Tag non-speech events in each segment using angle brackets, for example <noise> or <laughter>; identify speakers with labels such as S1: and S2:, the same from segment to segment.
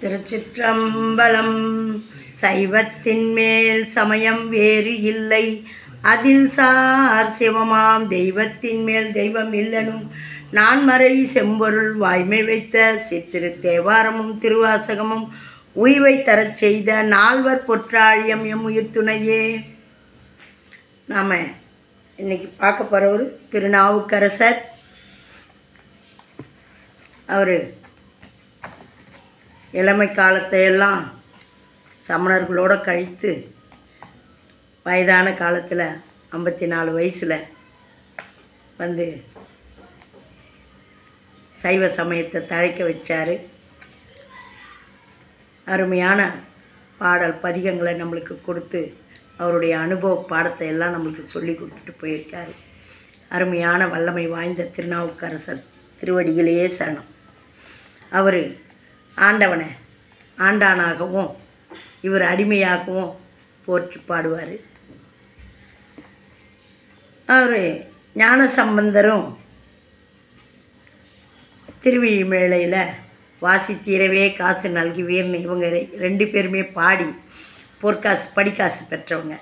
S1: திருச்சிற்றம்பலம். சைவத்தின் மேல் சமயம் வேறு இல்லை. அதில் சார் சிவமாம் தெய்வத்தின் மேல் தெய்வம் இல்லனும். நான்மறை செம்பொருள் வாய்மை வைத்த சித்திரு தேவாரமும் திருவாசகமும் உய்வை தரச் செய்த நால்வர் பொற்றாழியம் எம் உயிர் துணையே. நாம் இன்னைக்கு பார்க்க போகிற ஒரு திருநாவுக்கரசர். அவர் இளமை காலத்தை எல்லாம் சமணர்களோட கழித்து வயதான காலத்தில் ஐம்பத்தி நாலு வயசில் வந்து சைவ சமயத்தை தழைக்க வச்சார். அருமையான பாடல் பதிகங்களை நம்மளுக்கு கொடுத்து அவருடைய அனுபவ பாடத்தை எல்லாம் நம்மளுக்கு சொல்லி கொடுத்துட்டு போயிருக்காரு. அருமையான வல்லமை வாய்ந்த திருநாவுக்கரசர் திருவடியிலேயே சரணம். அவர் ஆண்டவனை ஆண்டானாகவும் இவர் அடிமையாகவும் போற்றி பாடுவார். அவர் ஞான சம்பந்தரும் திருவிழிமேளையில் வாசித்தீரவே காசு நல்குவீர்னு இவங்க ரெண்டு பேருமே பாடி பொற்காசு படிக்காசு பெற்றவங்க.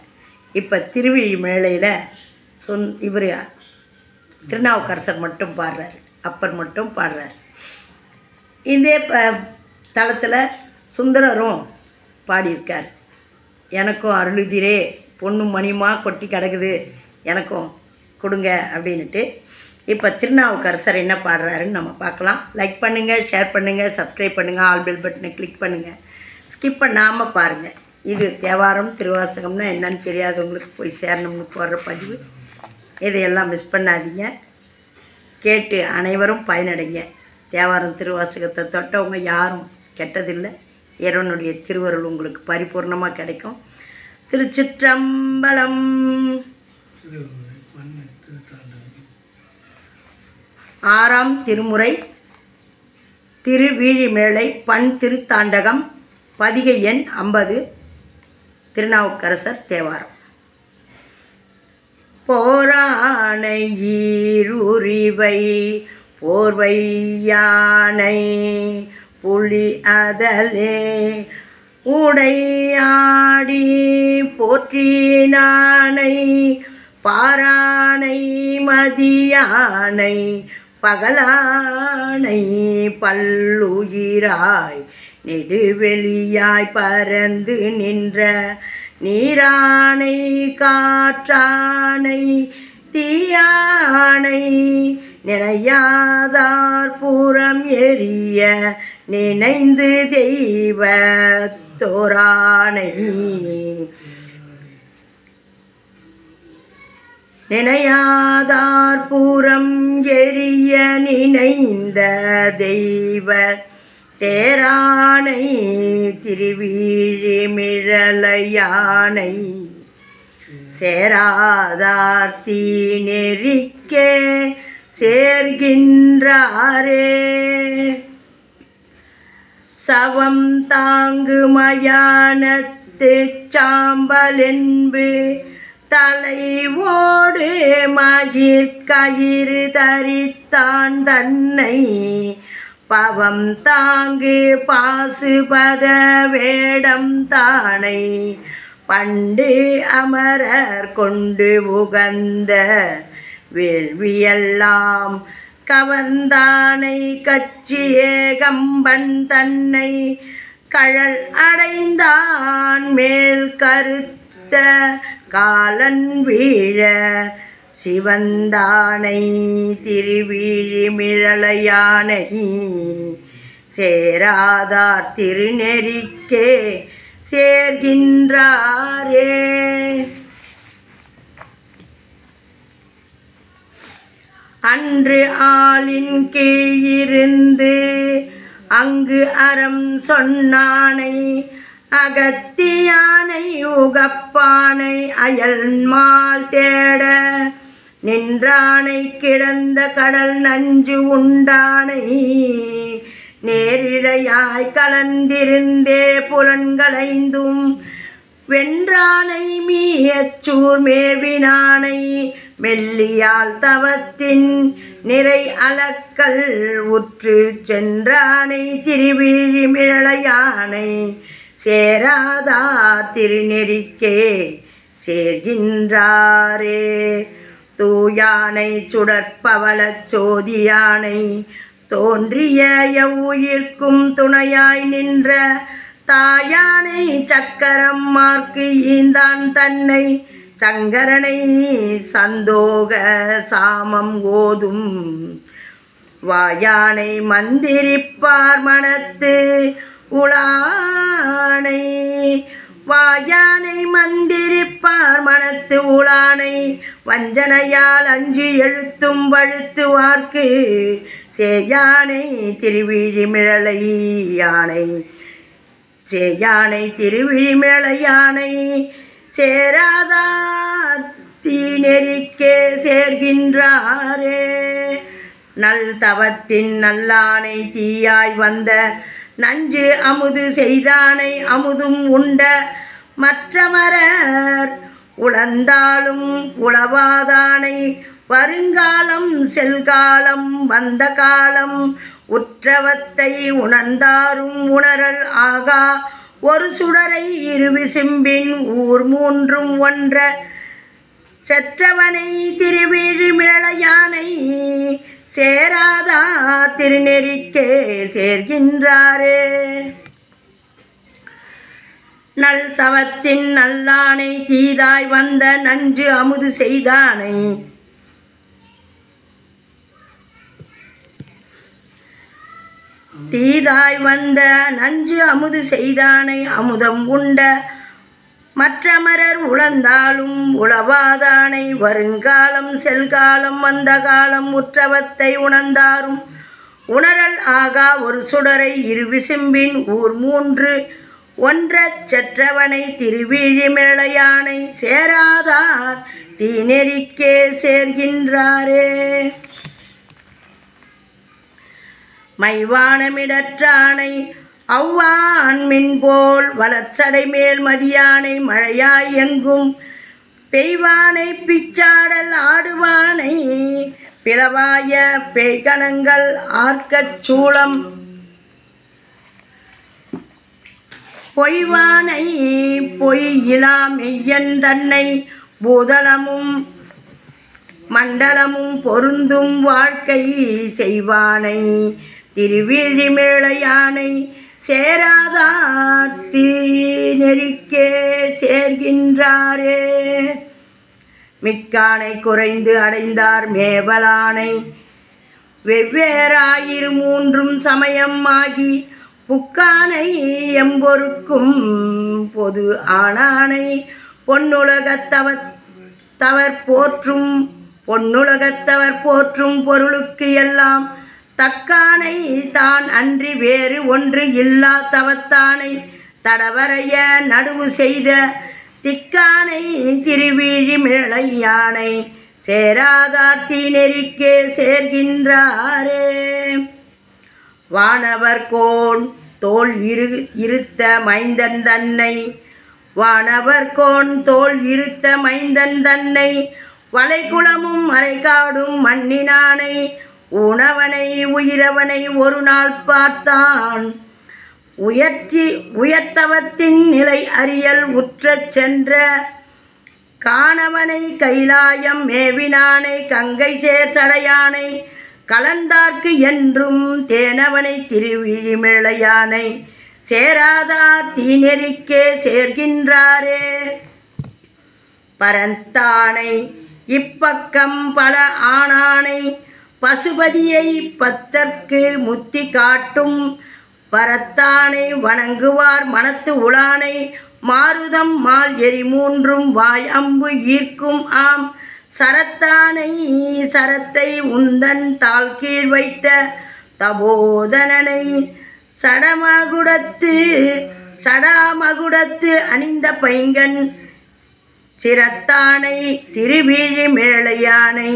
S1: இப்போ திருவிழிமேளையில் சொந் இவர் திருநாவுக்கரசர் மட்டும் பாடுறாரு அப்பர் மட்டும் பாடுறார். இதே ப தளத்தில் சுந்தரரும் பாடியிருக்கார். எனக்கும் அருளுதிரே பொண்ணும் மணியுமா கொட்டி கிடக்குது. எனக்கும் கொடுங்க அப்படின்ட்டு இப்போ திருநாவுக்கரசர் என்ன பாடுறாருன்னு நம்ம பார்க்கலாம். லைக் பண்ணுங்கள் ஷேர் பண்ணுங்கள் சப்ஸ்கிரைப் பண்ணுங்கள் ஆல் பெல் பட்டனை கிளிக் பண்ணுங்கள் ஸ்கிப் பண்ணாமல் பாருங்கள் இது தேவாரம் திருவாசகம்னா என்னன்னு தெரியாதவங்களுக்கு போய் சேரணும்னு போடுற பதிவு. இதையெல்லாம் மிஸ் பண்ணாதீங்க. கேட்டு அனைவரும் பயனடைங்க. தேவாரம் திருவாசகத்தை தொட்டவங்க யாரும் கெட்டதில்லை. இறைவனுடைய திருவருள் உங்களுக்கு பரிபூர்ணமாக கிடைக்கும். திருச்சிற்றம்பலம். ஆறாம் திருமுறை. திருவீழிமேளை பண் திருத்தாண்டகம். பதிகை எண் ஐம்பது. திருநாவுக்கரசர் தேவாரம். போரானை ஈருரிவை போர்வை யானை புலி அதலே உடையாடி போற்றினானை பாரானை மதியானை பகலானை பல்லுயிராய் நெடுவெளியாய் பறந்து நின்ற நீரானை காற்றானை தீயானை நினையாதார் புறம் எரிய நினைந்து தெய்வ தோரானை. நினையாதார் பூரம் எரிய நினைந்த தெய்வ தேரானை திருவிழிமிழலையானை சேராதார்த்தி நெறிக்கே சேர்கின்றாரே. சவம் தாங்கு மயானத்து சாம்பலென்பு தலை ஓடு மயிர் கயிறு தரித்தான் தன்னை பவம் தாங்கு பாசுபத வேடம் தானை பண்டு அமரர் கொண்டு உகந்த வேள்வியெல்லாம் கவர்ந்தானை கச்சி ஏகம்பன் தன்னை கழல் அடைந்தான் மேல் கருத்த காலன் வீழ சிவந்தானை திருவிழிமிழலையானை சேராதார் திருநெறிக்கே சேர்கின்றாரே. அன்று ஆளின் கீழிருந்து அங்கு அறம் சொன்னானை அகத்தியானை உகப்பானை அயல்மால் தேட நின்றானை கிடந்த கடல் நஞ்சு உண்டானை நேரிழையாய் கலந்திருந்தே புலன்களைந்தும் வென்றானை மீயச்சூர் மேவினானை மெல்லியால் தவத்தின் நிறை அலக்கல் உற்று சென்றானை திருவிழி மிளையானை சேராதார் திருநெறிக்கே சேர்கின்றாரே. தூயானை சுடற்பவளச் சோதியானை தோன்றிய எவ்வுயிர்க்கும் துணையாய் நின்ற தாயானை சக்கரம் மார்க்கு ஈந்தான் தன்னை சங்கரனை சந்தோக சாமம் ஓதும். வாயானை மந்திரிப்பார் மனத்து உளானை. வாயானை மந்திரிப்பார் மனத்து உளானை. வஞ்சனையால் அஞ்சு எழுத்தும் வழுத்து வார்க்கு. சேயானை திருவிழிமிழலை யானை. சேயானை திருவிழிமிழலை யானை. சேராதார். தீநெறிக்கே சேர்கின்றாரே. நல் தவத்தின் நல்லானை தீயாய் வந்த நஞ்சு அமுது செய்தானை அமுதும் உண்ட மற்றமரர். உழந்தாலும் உளவாதானை வருங்காலம் செல்காலம் வந்த காலம் உற்றவத்தை உணர்ந்தாரும் உணரல் ஆகா. ஒரு சுடரை இருவிசிம்பின் ஊர் மூன்றும் ஒன்ற. செற்றவனை திருவிழி மேளையானை சேராதார் திருநெறிக்கே சேர்கின்றாரே. நல் தவத்தின் நல்லானை தீதாய் வந்த நஞ்சு அமுது செய்தானை தீதாய் வந்த நஞ்சு அமுது செய்தானை அமுதம் உண்ட மற்றமரர் உழந்தாலும் உளவாதானை வருங்காலம் செல்காலம் வந்த காலம் உற்றவத்தை உணர்ந்தாரும். உணரல் ஆகா ஒரு சுடரை இருவிசும்பின் ஊர் மூன்று. ஒன்றச் செற்றவனை திருவிழி மேளையானை சேராதார். தீநெறிக்கே சேர்கின்றாரே. மைவானமிடற்றானை அவ்வான் மின்போல் வளர்ச்சடை மேல் மதியானை மழையாய் எங்கும் பெய்வானை பிச்சாடல் ஆடுவானை பிளவாய பெய்கணங்கள் ஆர்க்கச் சூளம். பொய்வானை பொய் இலா மெய்யன் தன்னை பூதளமும் மண்டலமும் பொருந்தும் வாழ்க்கை செய்வானை. திருவிழிமேளையானை சேராதார் தீ நெறிக்கே சேர்கின்றாரே. மிக்கானை குறைந்து அடைந்தார் மேவலானை. வெவ்வேறாயிரு மூன்றும் சமயம் ஆகி புக்கானை எம்பொருக்கும் பொது ஆனானை பொன்னுலகத்தவர் தவர் போற்றும் பொன்னுலகத்தவர் போற்றும் பொருளுக்கு எல்லாம் தக்கானை தான் அன்றி வேறு ஒன்று இல்லா தவத்தானை தடவரைய நடுவு செய்த திக்கானை திருவிழி மிளையானை சேராதார்த்தி நெறிக்கே சேர்கின்றாரே. வானவர் கோன் தோல் இரு இருத்த மைந்தன் தன்னை வானவர் கோன் தோல் இருத்த மைந்தன் தன்னை வளைகுளமும் மறைகாடும் மண்ணினானை உணவனை உயிரவனை ஒரு நாள் பார்த்தான். உயர்த்தி உயர்த்தவத்தின் நிலை அறியல் உற்ற சென்ற காணவனை கைலாயம் மேவினானை கங்கை சேர் சடையானை கலந்தார்க்கு என்றும் தேனவனை திருவிழிமிழையானை சேராதார் தீநெறிக்கே சேர்கின்றாரே. பரந்தானை இப்பக்கம் பல ஆணானை பசுபதியை பத்தற்கு முத்தி காட்டும் வரத்தானை வணங்குவார் மனத்து உளானை மாருதம் மால் எரி மூன்றும் வாய் அம்பு ஈர்க்கும் ஆம். சரத்தானை சரத்தை உந்தன் தாள் கீழ் வைத்த தபோதனனை சடமகுடத்து சடாமகுடத்து அணிந்த பைங்கன் சிரத்தானை திருவிழி மேளையானை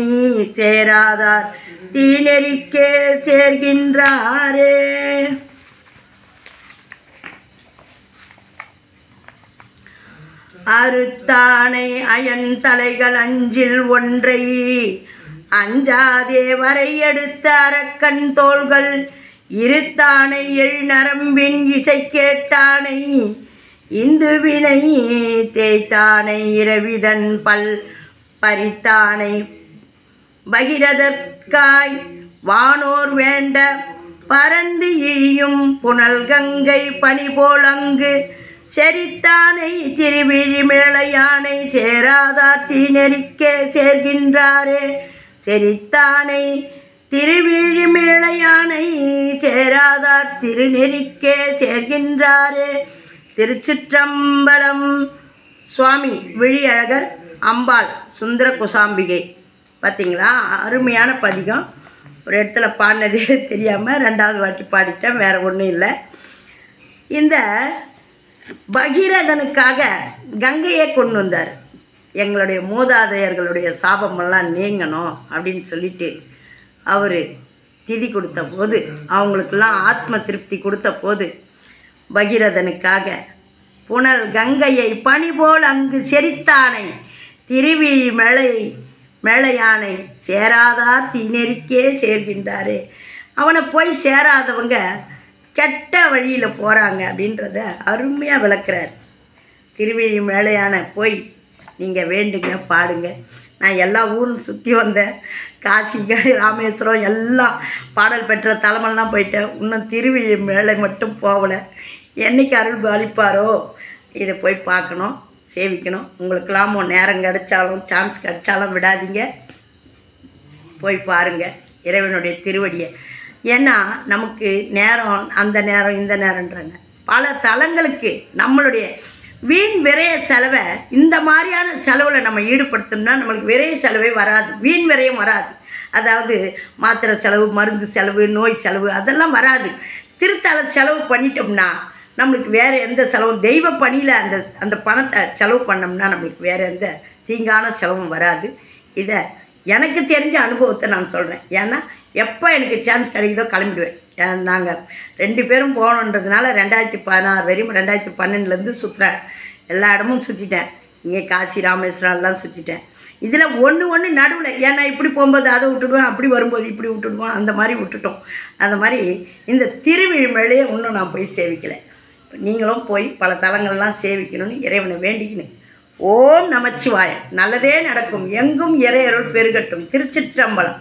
S1: சேராதார். தீநெறிக்கே சேர்கின்றாரே. அறுத்தானை அயன் தலைகள் அஞ்சில் ஒன்றை அஞ்சாதே வரை எடுத்த அரக்கன் தோள்கள் இருத்தானை எழு நரம்பின் இசை கேட்டானை இந்துவினை தேய்த்தானை இரவிதன் பல் பறித்தானை பகிரதற்காய் வானோர் வேண்ட பறந்து இழியும் புனல் கங்கை பனி போல் அங்கு செரித்தானை திருவிழி மேளையானை சேராதார் தீநெறிக்கே சேர்கின்றாரே. செரித்தானை திருவிழி மேளையானை சேராதார் திருநெறிக்கே சேர்கின்றாரே. திருச்சிற்றம்பலம் சுவாமி விழியழகர் அம்பாள் சுந்தர குசாம்பிகை பார்த்தீங்களா அருமையான பதிகம். ஒரு இடத்துல பாடினதே <laughs> தெரியாமல் ரெண்டாவது வாட்டி பாடிட்டேன் வேறு ஒன்றும் இல்லை. இந்த பகீரதனுக்காக கங்கையை கொண்டு வந்தார். எங்களுடைய மூதாதையர்களுடைய சாபமெல்லாம் நீங்கணும் அப்படின்னு சொல்லிட்டு அவர் திதி கொடுத்த போது அவங்களுக்கெல்லாம் ஆத்ம திருப்தி கொடுத்த போது பகீரதனுக்காக புனல் கங்கையை பனி போல் அங்கு செரித்தானை திருவிழி மழை மேலையானை சேராதார் தீநெறிக்கே சேர்கின்றாரே. அவனை போய் சேராதவங்க கெட்ட வழியில் போகிறாங்க அப்படின்றத அருமையாக விளக்குறார். திருவிழி மேலையான போய் நீங்கள் வேண்டுங்க பாடுங்க. நான் எல்லா ஊரும் சுற்றி வந்தேன் காசி ராமேஸ்வரம் எல்லாம் பாடல் பெற்ற தலைமெல்லாம் போயிட்டேன். இன்னும் திருவிழி மேலே மட்டும் போகலை. என்னைக்கு அருள் அளிப்பாரோ இதை போய் பார்க்கணும். சேவிக்கணும். உங்களுக்கெல்லாம் நேரம் கிடைச்சாலும் சான்ஸ் கிடைச்சாலும் விடாதீங்க. போய் பாருங்கள் இறைவனுடைய திருவடியை. ஏன்னா நமக்கு நேரம் அந்த நேரம் இந்த நேரம்ன்றாங்க. பல தலங்களுக்கு நம்மளுடைய வீண் விரைய செலவை இந்த மாதிரியான செலவில் நம்ம ஈடுபடுத்தணும்னா நம்மளுக்கு விரைய செலவே வராது. வீண் விரையும் வராது. அதாவது மாத்திரை செலவு மருந்து செலவு நோய் செலவு அதெல்லாம் வராது. திருத்தல செலவு பண்ணிட்டோம்னா நம்மளுக்கு வேறு எந்த செலவும் தெய்வ பணியில் அந்த அந்த பணத்தை செலவு பண்ணோம்னா நம்மளுக்கு வேறு எந்த தீங்கான செலவும் வராது. இதை எனக்கு தெரிஞ்ச அனுபவத்தை நான் சொல்கிறேன் ஏன்னா எப்போ எனக்கு சான்ஸ் கிடைக்குதோ கிளம்பிடுவேன். நாங்கள் ரெண்டு பேரும் போகணுன்றதுனால ரெண்டாயிரத்தி பதினாறு வரையும் ரெண்டாயிரத்தி பன்னெண்டுலேருந்து சுற்றுறேன் எல்லா இடமும் சுற்றிட்டேன் இங்கே காசி ராமேஸ்வரம் எல்லாம் சுற்றிட்டேன் இதில் ஒன்று ஒன்று நடுவில் ஏன்னா இப்படி போகும்போது அதை விட்டுடுவேன் அப்படி வரும்போது இப்படி விட்டுடுவோம் அந்த மாதிரி விட்டுட்டோம். அந்த மாதிரி இந்த திருவிழிமலையே இன்னும் நான் போய் சேவிக்கலை. நீங்களும் போய் பல தலங்கள்லாம் சேவிக்கணும்னு இறைவனை வேண்டிக்கினேன் ஓம் நமச்சிவாயம். நல்லதே நடக்கும். எங்கும் இறையருள் பெருகட்டும். திருச்சிற்றம்பலம்.